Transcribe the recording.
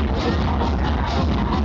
Oh, my God.